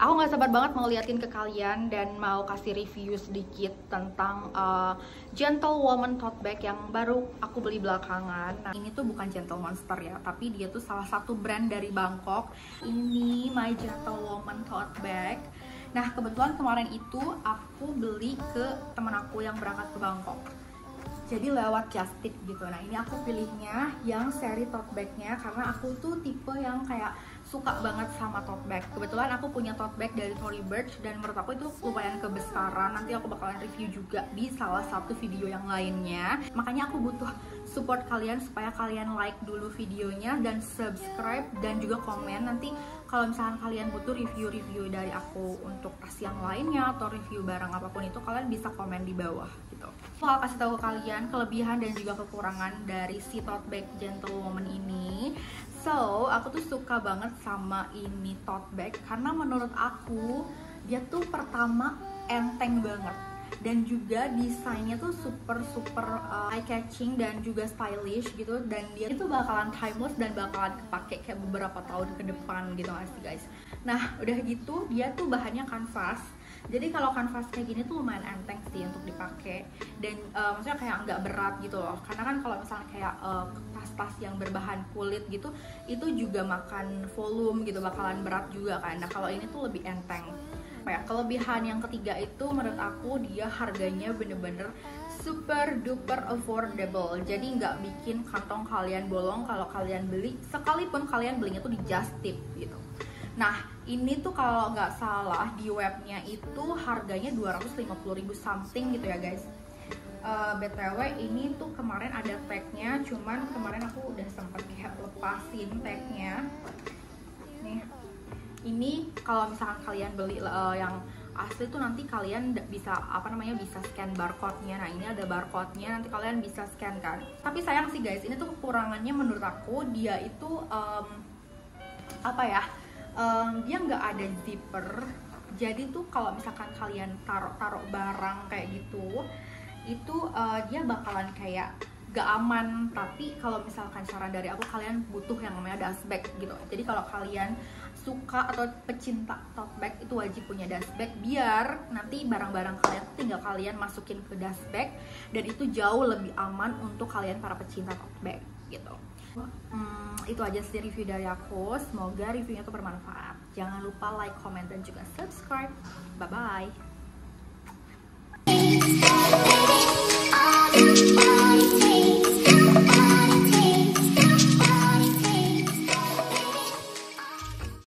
Aku nggak sabar banget mau liatin ke kalian dan mau kasih review sedikit tentang uh, Gentle Woman tote bag yang baru aku beli belakangan. Nah, ini tuh bukan Gentle Monster ya, tapi dia tuh salah satu brand dari Bangkok. Ini My Gentle Woman tote bag. Nah, kebetulan kemarin itu aku beli ke temen aku yang berangkat ke Bangkok jadi lewat just tip gitu nah ini aku pilihnya yang seri tote bagnya karena aku tuh tipe yang kayak suka banget sama tote bag. Kebetulan aku punya tote bag dari Tory Burch dan menurut aku itu lumayan kebesaran. Nanti aku bakalan review juga di salah satu video yang lainnya. Makanya aku butuh support kalian supaya kalian like dulu videonya dan subscribe dan juga komen. Nanti kalau misalkan kalian butuh review-review dari aku untuk tas yang lainnya atau review barang apa pun itu kalian bisa komen di bawah gitu. Aku kasih tahu ke kalian kelebihan dan juga kekurangan dari si tote bag Gentle Woman ini. So, aku tuh suka banget sama ini tote bag karena menurut aku dia tuh pertama enteng banget. Dan juga desainnya tuh super super uh, eye catching dan juga stylish gitu. Dan dia itu bakalan timeless dan bakalan kepake kayak beberapa tahun ke depan gitu guys? Nah udah gitu dia tuh bahannya kanvas jadi kalau kanvas kayak gini tuh lumayan enteng sih untuk dipakai. Dan uh, maksudnya kayak nggak berat gitu loh. Karena kan kalau misalnya kayak uh, tas-tas yang berbahan kulit gitu itu juga makan volume gitu bakalan berat juga kan. Nah kalau ini tuh lebih enteng. Ya kelebihan yang ketiga itu menurut aku dia harganya bener-bener super duper affordable. Jadi nggak bikin kantong kalian bolong kalau kalian beli sekalipun kalian belinya tuh di just tip gitu Nah, ini tuh kalau nggak salah di webnya itu harganya 250.000 something gitu ya guys. Uh, eh, BTW ini tuh kemarin ada tagnya, cuman kemarin aku udah sempet kayak lepasin tagnya. Nih, ini kalau misalkan kalian beli uh, yang asli tuh nanti kalian bisa apa namanya bisa scan barcode-nya. Nah, ini ada barcode-nya nanti kalian bisa scan kan. Tapi sayang sih guys, ini tuh kekurangannya menurut aku dia itu um, apa ya? Um, dia nggak ada zipper. Jadi tuh kalau misalkan kalian taruh-taruh barang kayak gitu itu uh, dia bakalan kayak gak aman. Tapi kalau misalkan saran dari aku kalian butuh yang namanya dust bag gitu. Jadi kalau kalian suka atau pecinta tote bag itu wajib punya dust bag biar nanti barang-barang kalian tinggal kalian masukin ke dust bag dan itu jauh lebih aman untuk kalian para pecinta tote bag gitu hmm, itu aja sih review dari aku. Semoga reviewnya tuh bermanfaat. Jangan lupa like comment dan juga subscribe. Bye bye